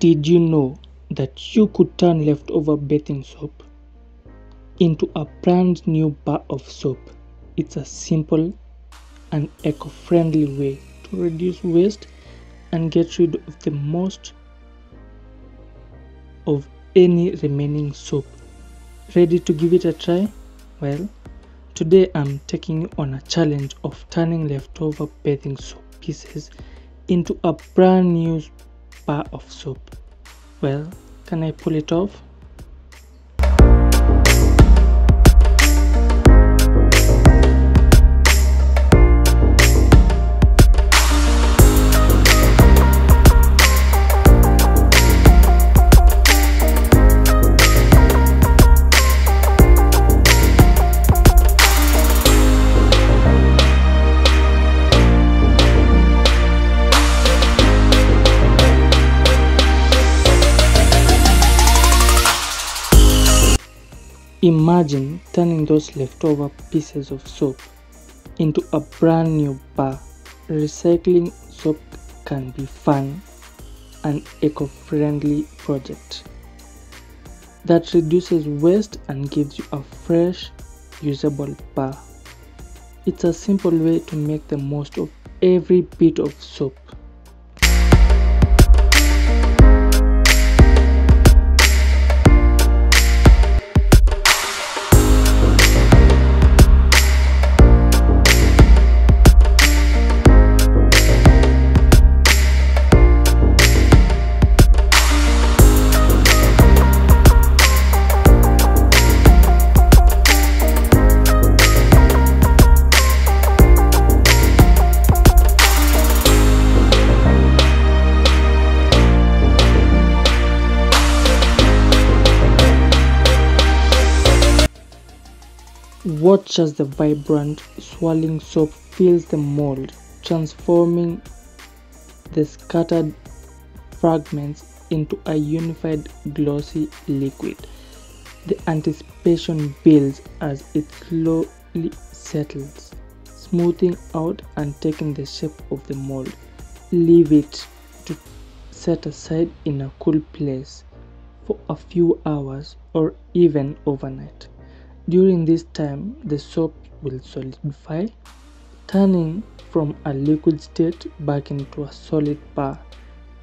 Did you know that you could turn leftover bathing soap into a brand new bar of soap? It's a simple and eco-friendly way to reduce waste and get rid of the most of any remaining soap. Ready to give it a try? Well, today I'm taking you on a challenge of turning leftover bathing soap pieces into a brand new bar of soap. Well, can I pull it off? Imagine turning those leftover pieces of soap into a brand new bar. Recycling soap can be fun and eco-friendly project that reduces waste and gives you a fresh usable bar. It's a simple way to make the most of every bit of soap. Watch as the vibrant, swirling soap fills the mold, transforming the scattered fragments into a unified glossy liquid. The anticipation builds as it slowly settles, smoothing out and taking the shape of the mold. Leave it to set aside in a cool place for a few hours or even overnight. During this time, the soap will solidify, turning from a liquid state back into a solid bar.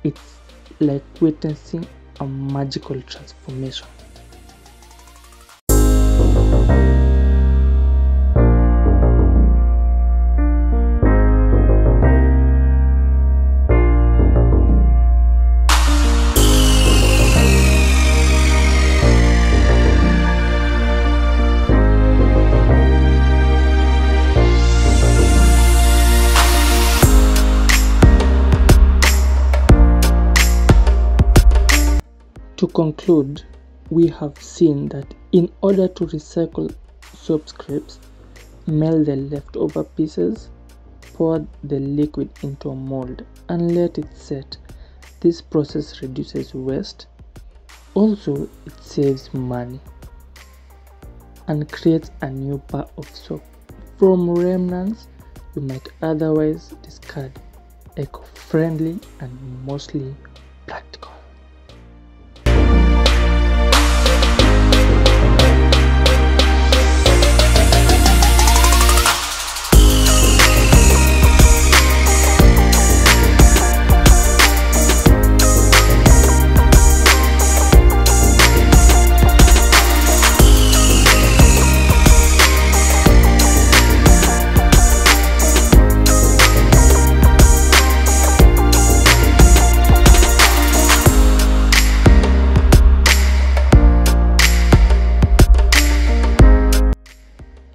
It's like witnessing a magical transformation. Conclude, we have seen that in order to recycle soap scraps, melt the leftover pieces, pour the liquid into a mold and let it set. This process reduces waste. Also, it saves money and creates a new bar of soap from remnants you might otherwise discard. Eco-friendly and mostly practical.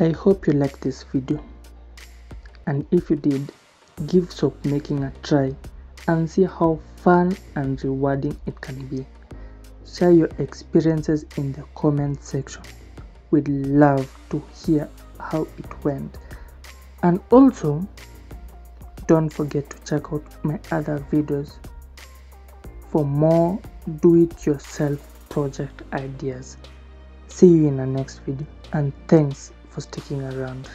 I hope you liked this video and if you did, give soap making a try and see how fun and rewarding it can be. Share your experiences in the comment section. We'd love to hear how it went. And also, don't forget to check out my other videos for more do-it-yourself project ideas. See you in the next video and thanks for sticking around.